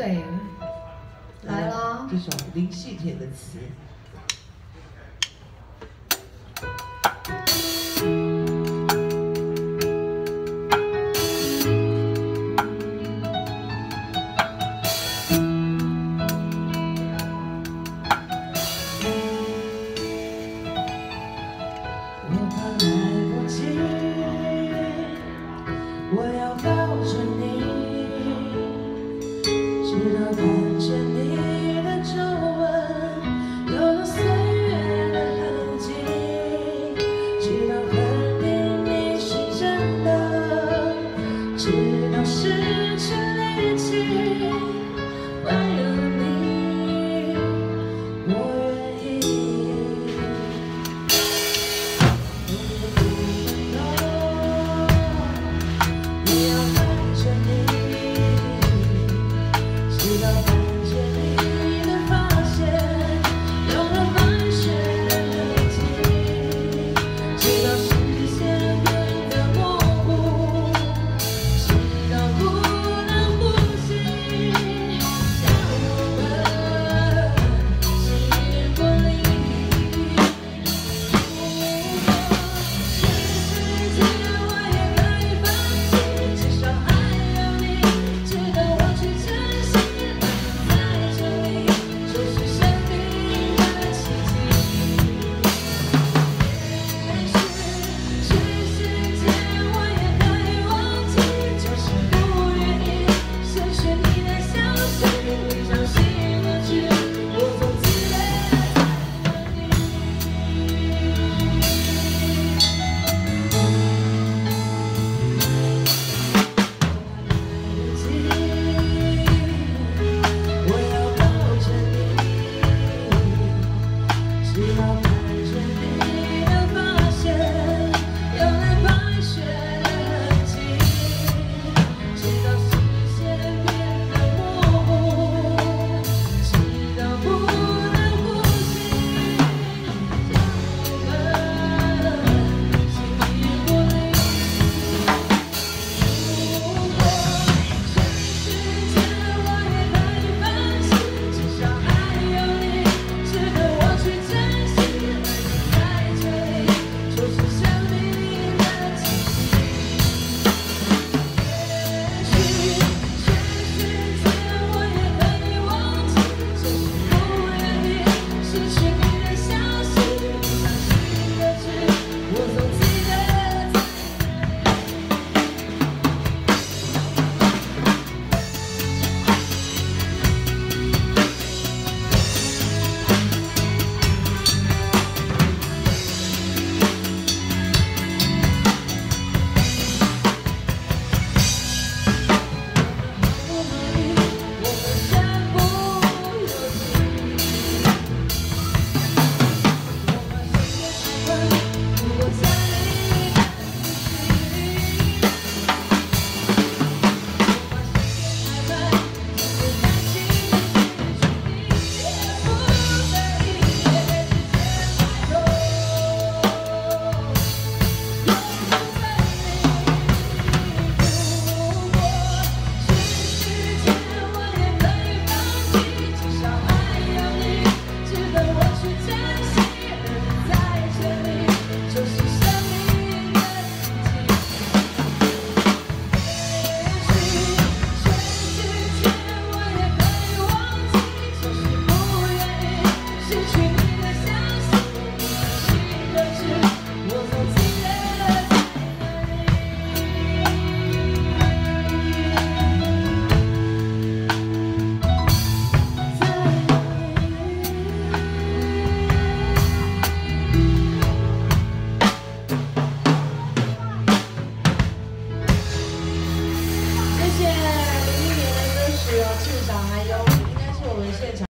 对，来了。这首林夕写的词。我怕来不及，我要失去力气，为了你，我愿意。我要看着你，直到。